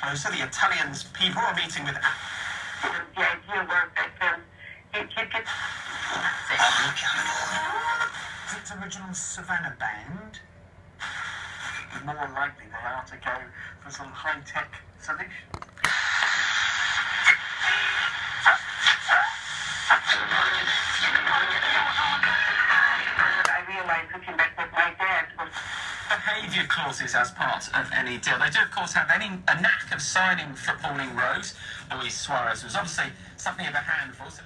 closer. The Italians people are meeting with. The idea was that um, it, you could. Its original Savannah band. More likely they are to go for some high-tech solution. I realised looking back that my dad was Behaviour clauses as part of any deal. They do, of course, have any a knack of signing for footballing rows. Luis Suarez was obviously something of a handful. So